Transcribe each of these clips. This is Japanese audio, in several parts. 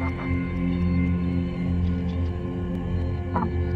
Thank you.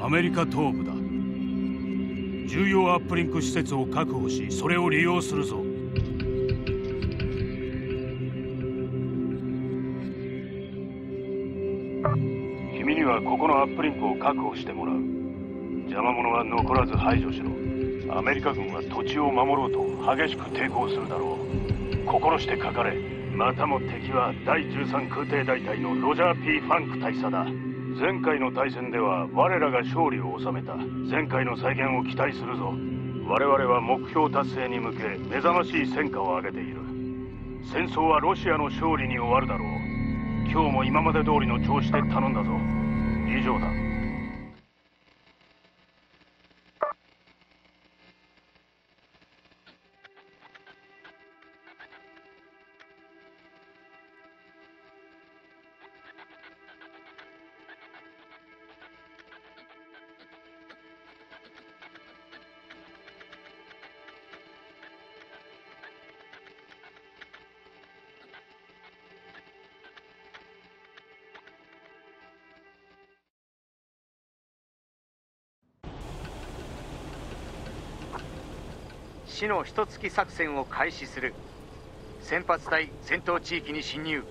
アメリカ東部だ。重要アップリンク施設を確保しそれを利用するぞ。君にはここのアップリンクを確保してもらう。邪魔者は残らず排除しろ。アメリカ軍は土地を守ろうと激しく抵抗するだろう。心してかかれ。またも敵は第13空挺大隊のロジャー・ P・ ファンク大佐だ。前回の対戦では我らが勝利を収めた。前回の再現を期待するぞ。我々は目標達成に向け目覚ましい戦果を上げている。戦争はロシアの勝利に終わるだろう。今日も今まで通りの調子で頼んだぞ。以上だ。死の一月作戦を開始する。先発隊戦闘地域に侵入。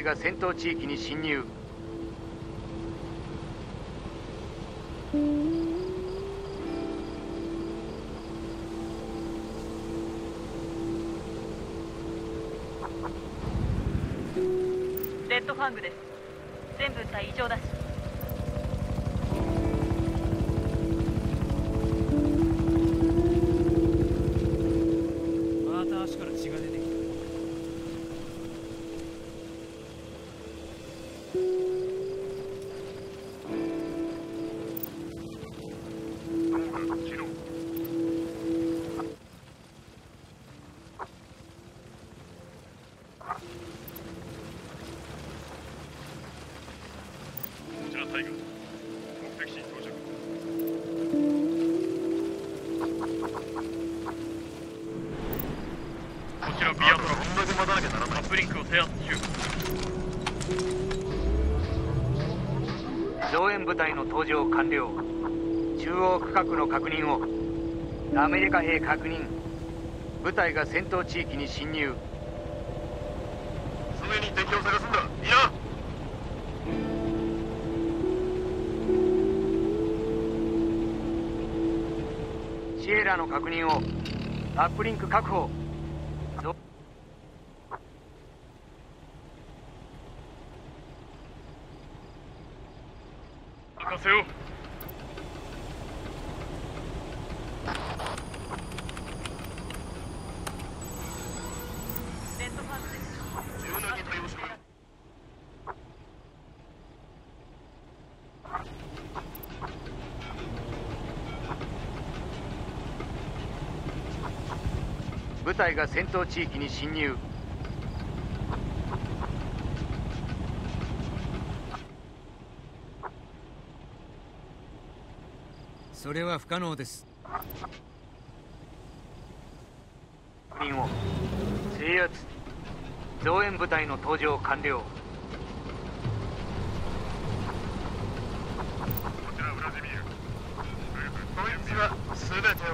隊が戦闘地域に侵入。レッドファングです。全部隊異常だ隊の搭乗完了。中央区画の確認を。アメリカ兵確認。部隊が戦闘地域に侵入。常に敵を探すんだ。いやシエラの確認を。アップリンク確保。部隊が戦闘地域に侵入。それは不可能です増援部隊の登場完了。こ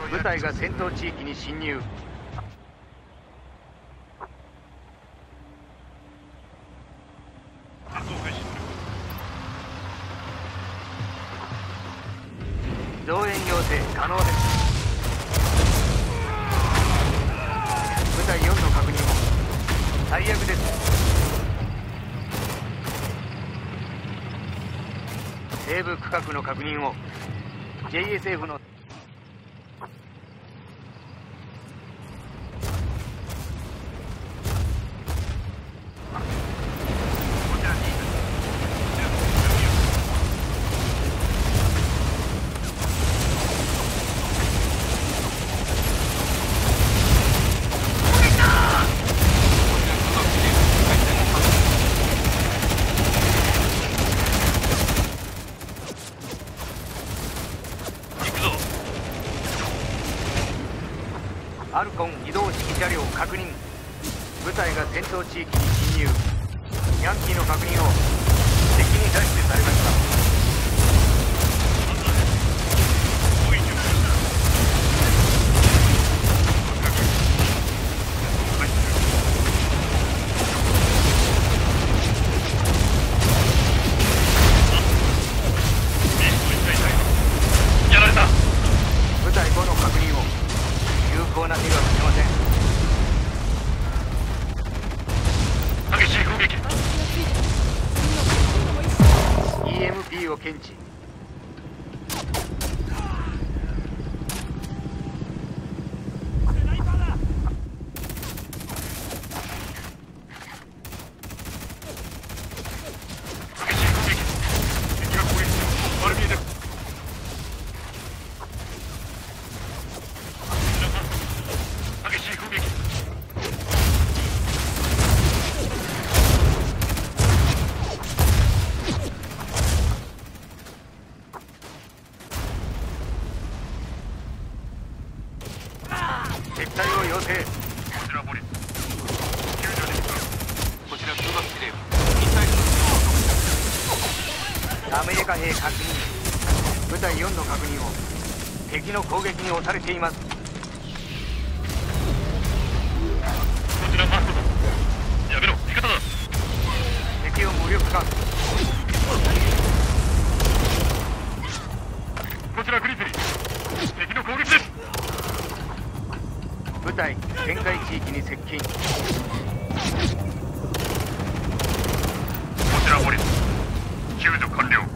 ち部隊が戦闘地域に侵入確認を。JSF のています。こちらマストだやめろ味方だ敵を無力化。こちらグリズリー。敵の攻撃です。部隊展開地域に接近。こちらボリス。救助完了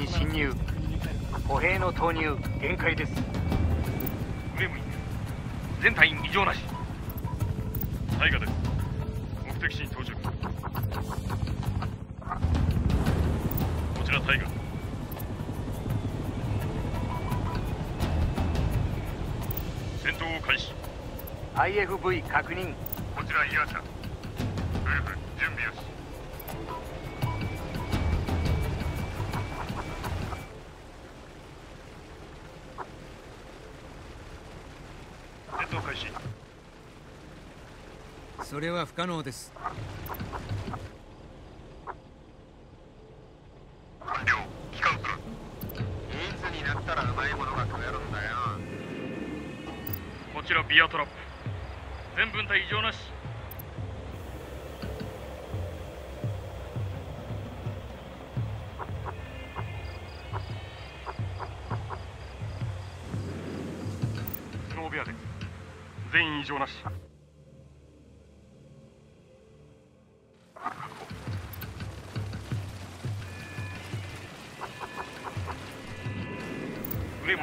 に侵入。歩兵の投入限界です。全隊員異常なし。大河です。目的地に到着。こちら大河。戦闘を開始。IFV 確認。こちらイヤーシャ。ウルフ準備よし。それは不可能です。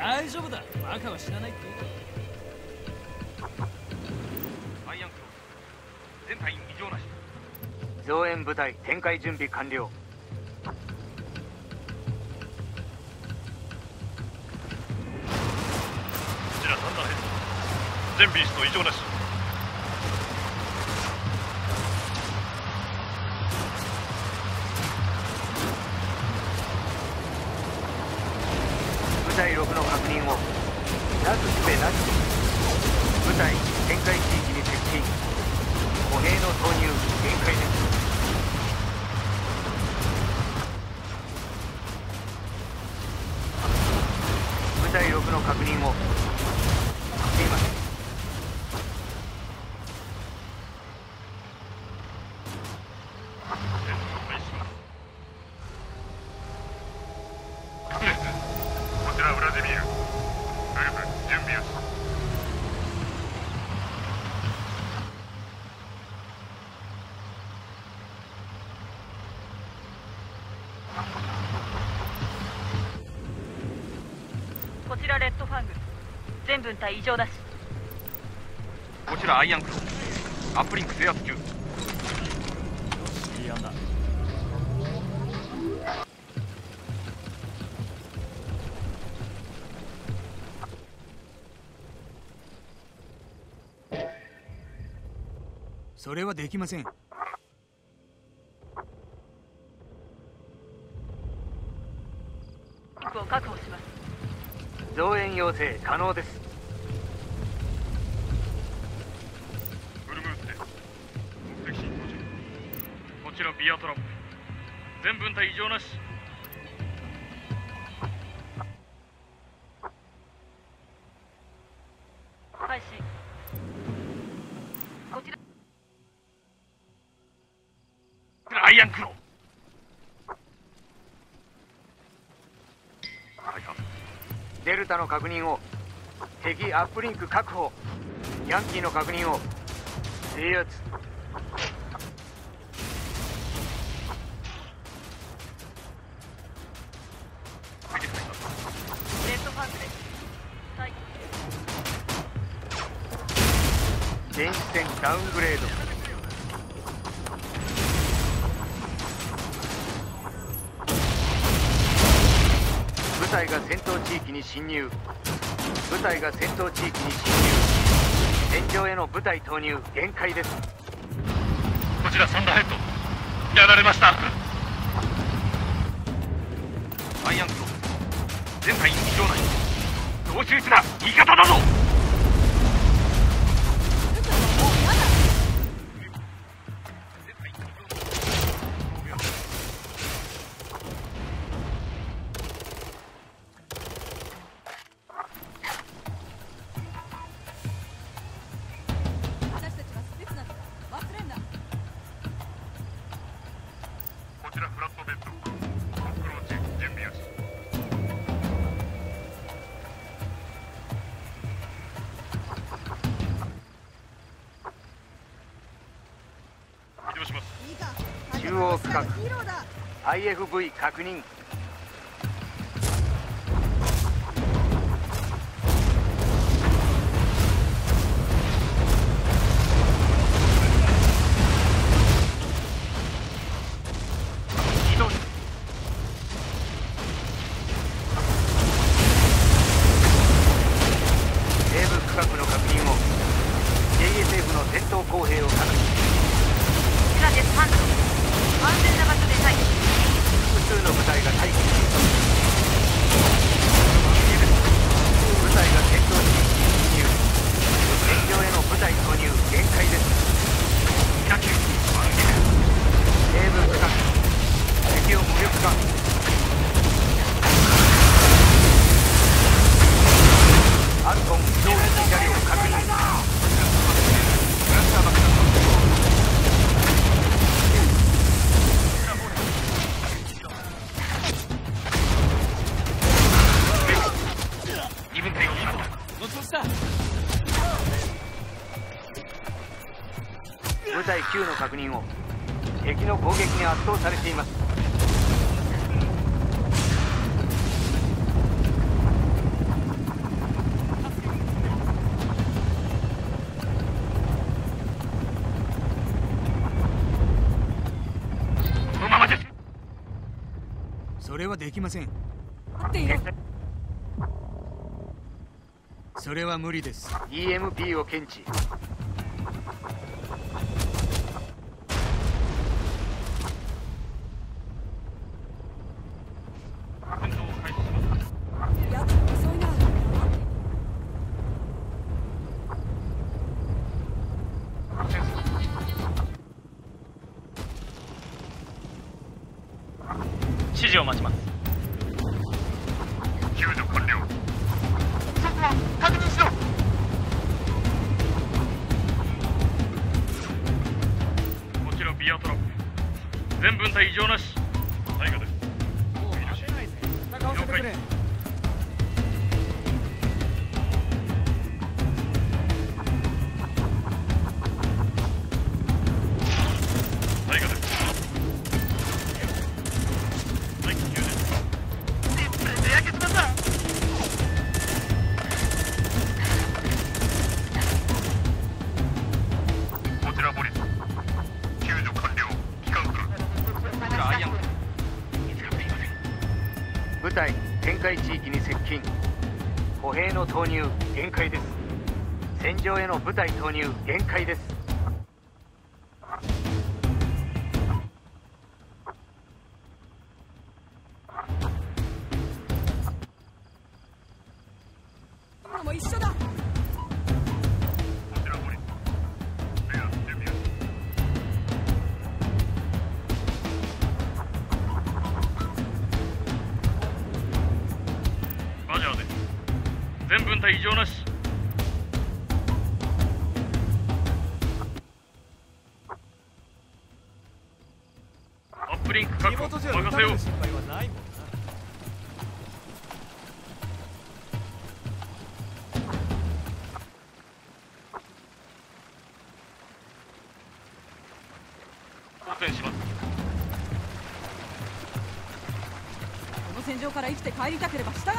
大丈夫だ。バカは死なないってアイアンクロス。全隊員異常なし。増援部隊展開準備完了。こちらサンダーヘッド。全ビースト異常なしこちらウラジミールウルフ準備よしこちらレッドファング。全分隊異常なし。こちらアイアンクロアップリンク制圧それはできません。を確保します。増援要請可能です。フルムースです目的地に到着。こちらビアトラップ。全分隊異常なし。配信こちらアイアンクロはいはデルタの確認を敵アップリンク確保。ヤンキーの確認を制圧。電子戦ダウングレードが戦闘地域に侵入。部隊が戦闘地域に侵入。戦場への部隊投入限界です。こちらサンダーヘッド。やられました。アイアンクロ全隊員異常ない同士討ち IFV 確認きません。ってよそれは無理です。EMP を検知。指示を待ちます。部隊展開地域に接近。歩兵の投入限界です。戦場への部隊投入限界です。入りたければ下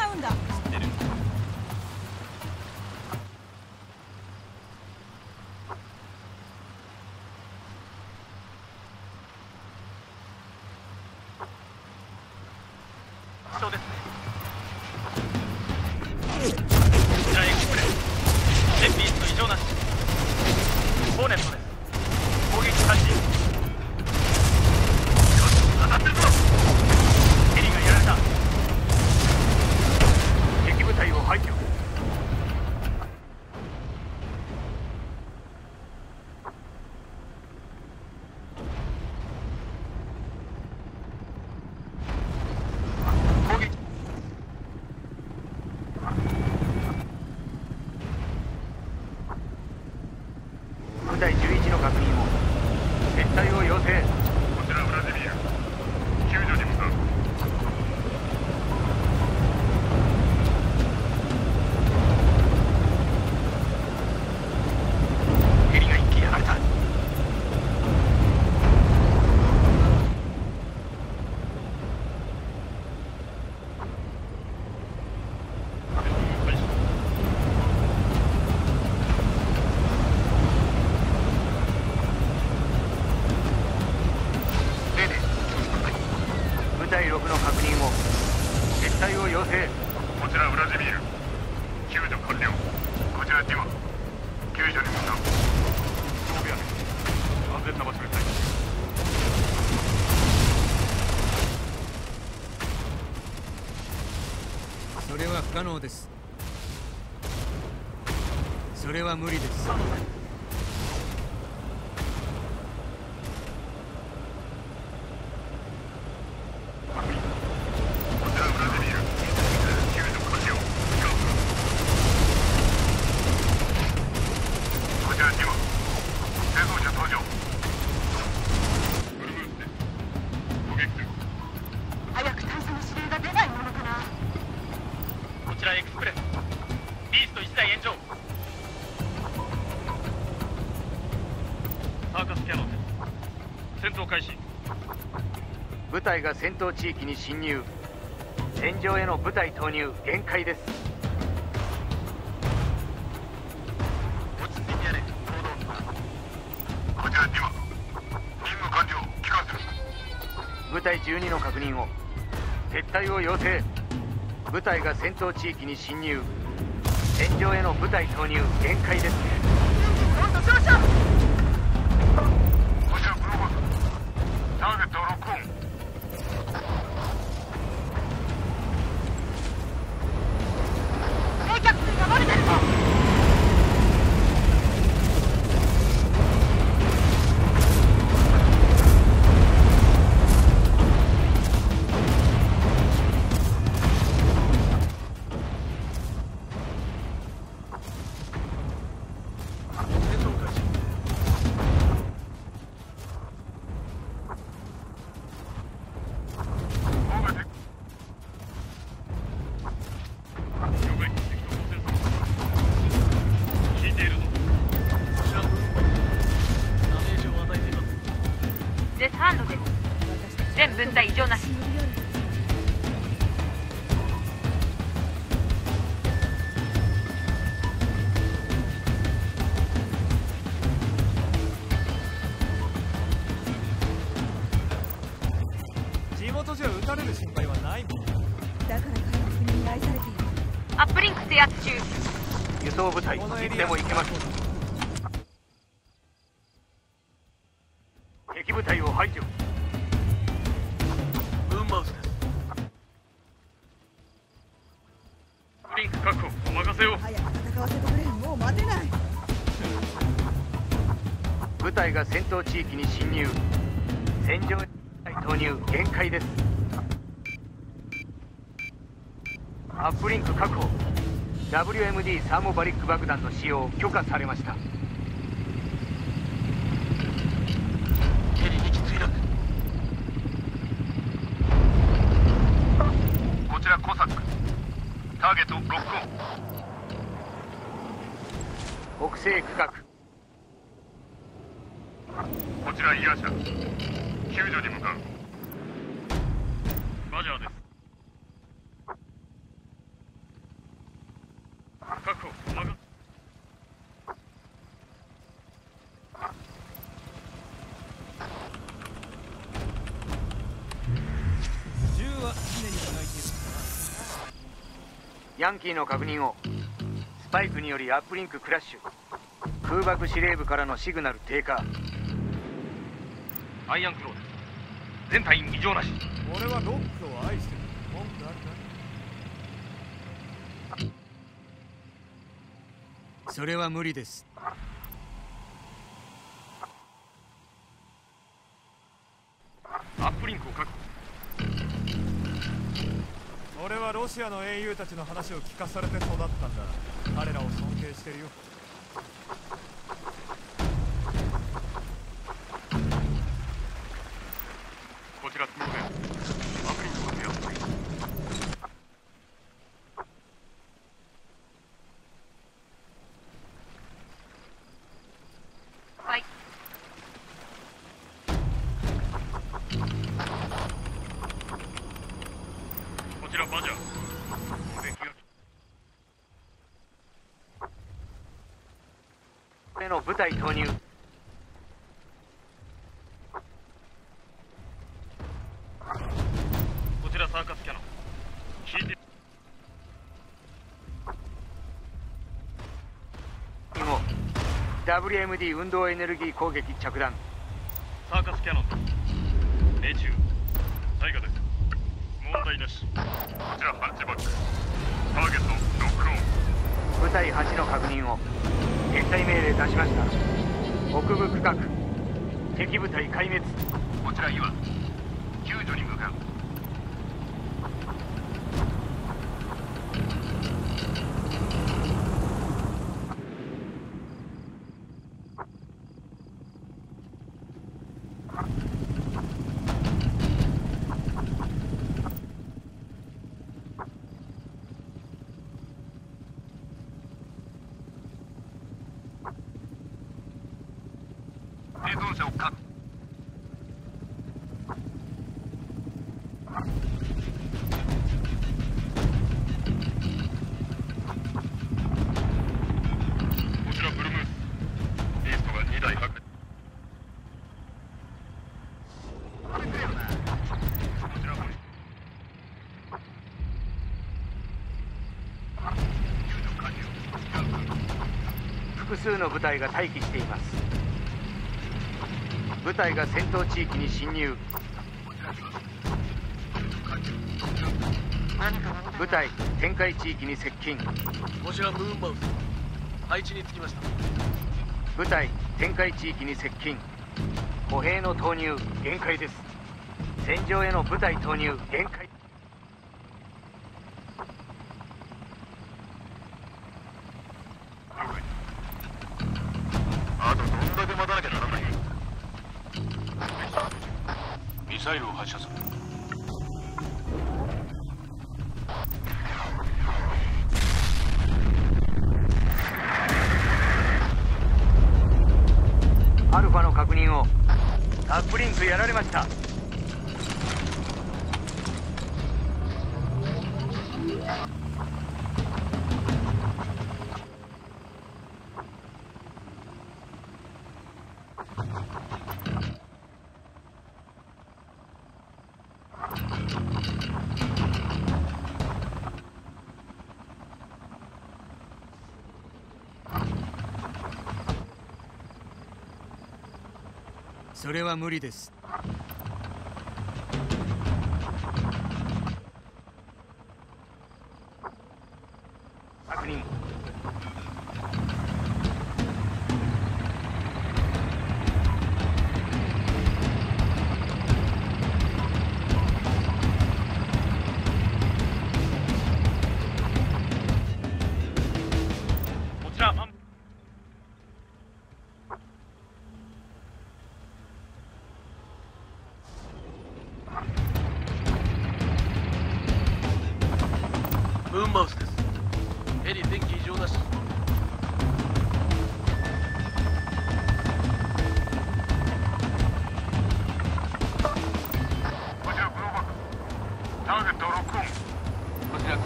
それは部隊が戦闘地域に侵入。戦場への部隊投入限界です。落ち着いてやれ行動こちら2号任務完了帰還する部隊12の確認を。撤退を要請。部隊が戦闘地域に侵入。戦場への部隊投入限界ですアップリンク確保。WMD サーモバリック爆弾の使用許可されました。ヘリ2機墜落こちらコサック。ターゲットロックオン。北西区画。こちらイヤーシャ救助に向かうヤンキーの確認を。スパイクによりアップリンククラッシュ。空爆司令部からのシグナル低下。アイアンクローです全隊員異常なし。俺はロックを愛してる。文句あるかそれは無理です。アップリンクを確保俺はロシアの英雄たちの話を聞かされて育ったんだ。彼らを尊敬してるよ。こちらスモーデンへの部隊投入。こちらサーカスキャノン。聞いて。後 WMD 運動エネルギー攻撃着弾。サーカスキャノン。命中。大河です。問題なし。こちらハンチバック。ターゲットロックオン。部隊8の確認を撤退命令出しました。北部区画敵部隊壊滅。こちら岩救助に向かう生存者を確保こちらブルムースビーストが2台破壊こちらモニ救助完了複数の部隊が待機しています。部隊が戦闘地域に侵入。部隊展開地域に接近。こちらムーンバウス配置につきました部隊展開地域に接近。歩兵の投入限界です。戦場への部隊投入限界それは無理です。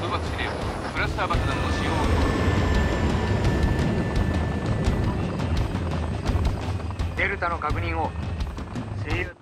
空爆司令部クラスター爆弾の使用デルタの確認を。制圧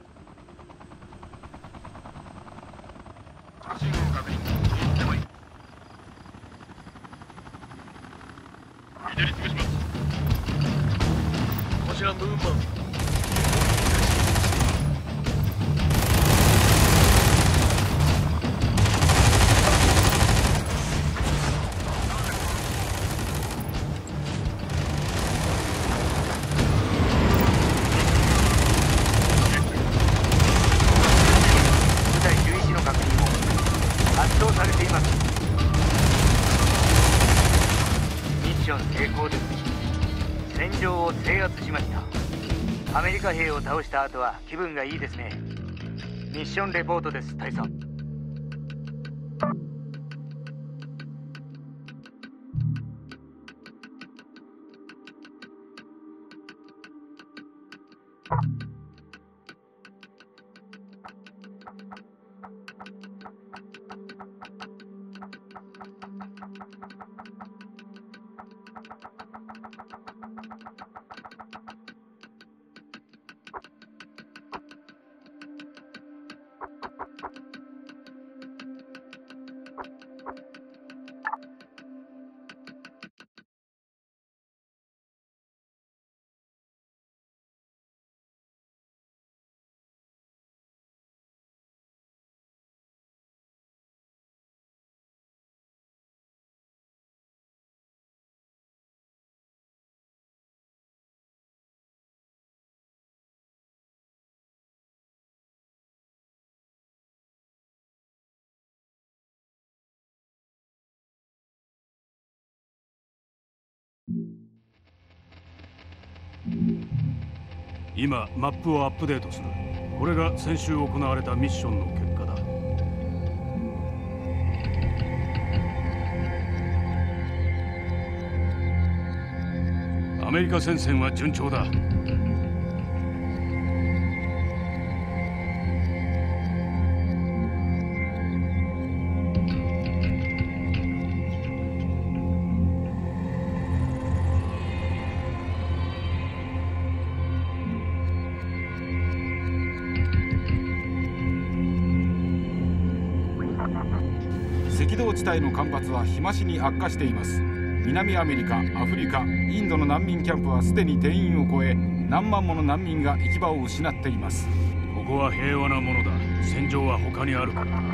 した後は気分がいいですね。ミッションレポートです大佐あ今マップをアップデートする。これが先週行われたミッションの結果だ。アメリカ戦線は順調だ。地帯の干ばつは日増しに悪化しています。南アメリカアフリカインドの難民キャンプはすでに定員を超え何万もの難民が行き場を失っています。ここは平和なものだ。戦場は他にある。から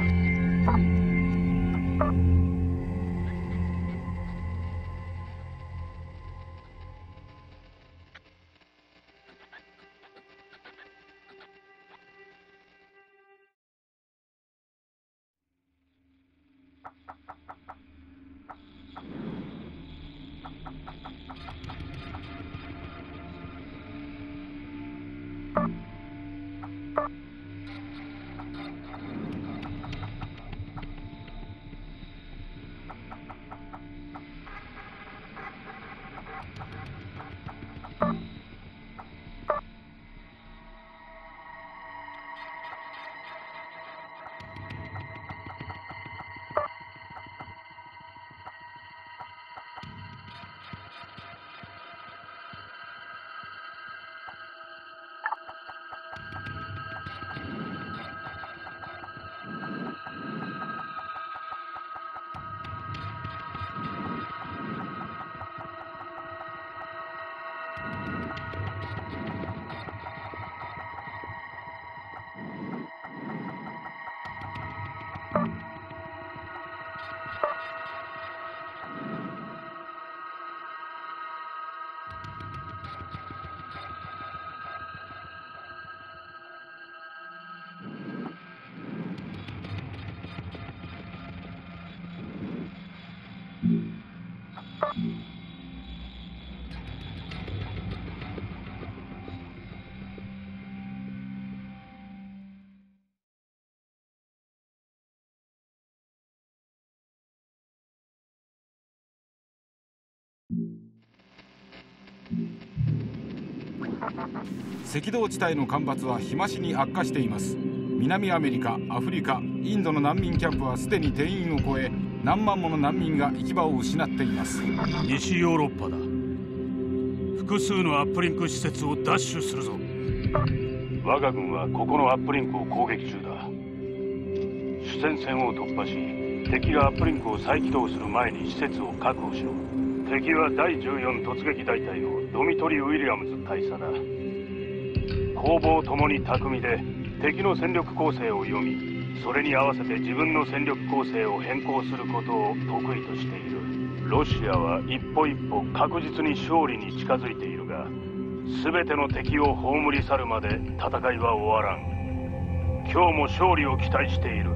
赤道地帯の干ばつは日増しに悪化しています。南アメリカアフリカインドの難民キャンプはすでに定員を超え何万もの難民が行き場を失っています。西ヨーロッパだ。複数のアップリンク施設を奪取するぞ。我が軍はここのアップリンクを攻撃中だ。主戦線を突破し敵がアップリンクを再起動する前に施設を確保しろ。敵は第14突撃大隊のドミトリー・ウィリアムズ大佐だ攻防ともに巧みで敵の戦力構成を読みそれに合わせて自分の戦力構成を変更することを得意としている。ロシアは一歩一歩確実に勝利に近づいているが全ての敵を葬り去るまで戦いは終わらん。今日も勝利を期待している。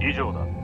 以上だ。